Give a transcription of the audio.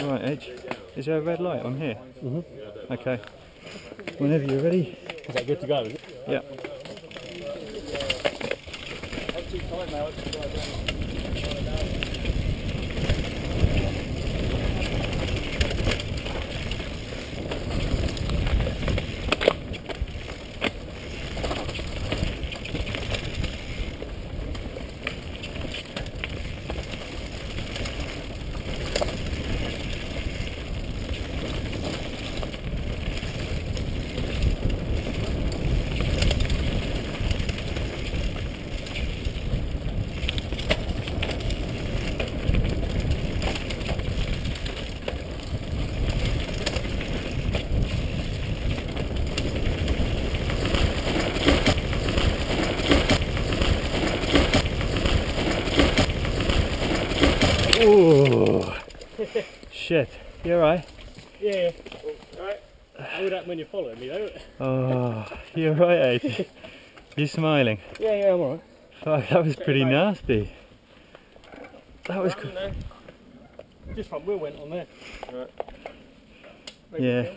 Right, H. Is there a red light on here? Mhm. Okay. Whenever you're ready. Is that good to go? Yeah. Shit. You alright? Yeah. Alright. would up when you're following me though. Oh, you're right, H. You're smiling. Yeah, yeah, I'm alright. Fuck, that was pretty nasty. That was. Right, no. Just front wheel went on there. Right. Yeah.